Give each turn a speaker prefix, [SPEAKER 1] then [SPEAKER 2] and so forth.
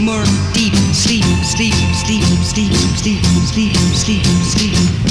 [SPEAKER 1] more deep sleep, sleep, sleep, sleep, sleep, sleep, sleep, sleep.